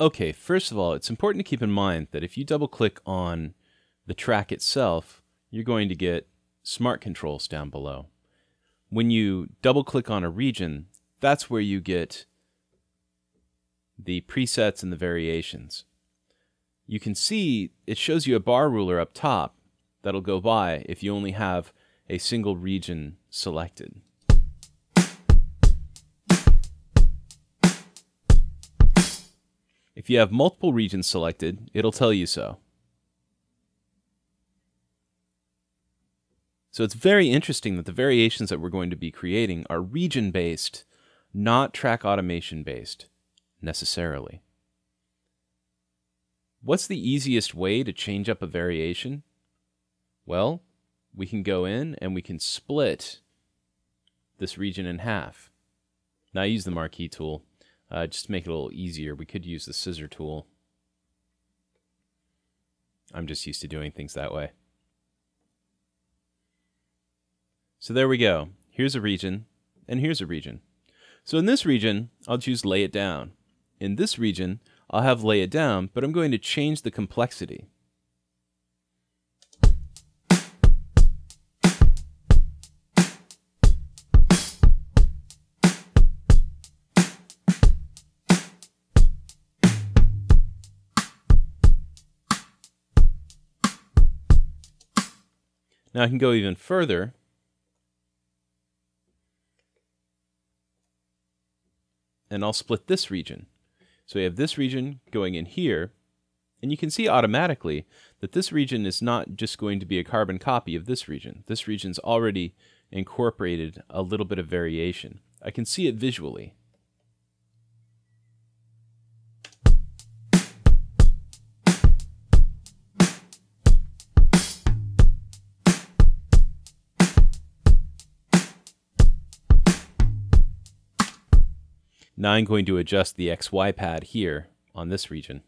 Okay, first of all, it's important to keep in mind that if you double click on the track itself, you're going to get smart controls down below. When you double click on a region, that's where you get the presets and the variations. You can see it shows you a bar ruler up top that'll go by if you only have a single region selected. If you have multiple regions selected, it'll tell you so. So it's very interesting that the variations that we're going to be creating are region based, not track automation based necessarily. What's the easiest way to change up a variation? Well, we can go in and we can split this region in half. Now use the marquee tool uh, just to make it a little easier. We could use the scissor tool. I'm just used to doing things that way. So there we go. Here's a region, and here's a region. So in this region, I'll choose lay it down. In this region, I'll have lay it down, but I'm going to change the complexity. Now I can go even further. And I'll split this region. So we have this region going in here, and you can see automatically that this region is not just going to be a carbon copy of this region. This region's already incorporated a little bit of variation. I can see it visually. Now I'm going to adjust the XY pad here on this region.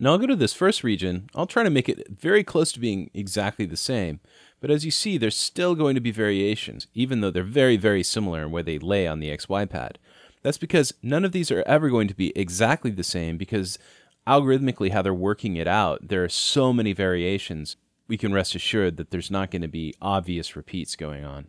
Now I'll go to this first region. I'll try to make it very close to being exactly the same. But as you see, there's still going to be variations, even though they're very, very similar in where they lay on the XY pad. That's because none of these are ever going to be exactly the same because algorithmically how they're working it out, there are so many variations. We can rest assured that there's not going to be obvious repeats going on.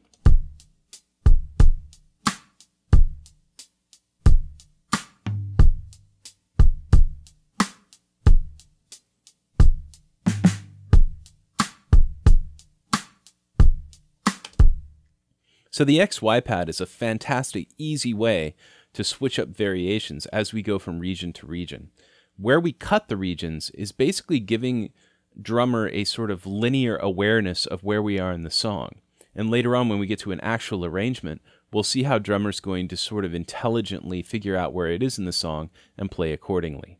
So the XY pad is a fantastic, easy way to switch up variations as we go from region to region. Where we cut the regions is basically giving drummer a sort of linear awareness of where we are in the song. And later on, when we get to an actual arrangement, we'll see how drummer's going to sort of intelligently figure out where it is in the song and play accordingly.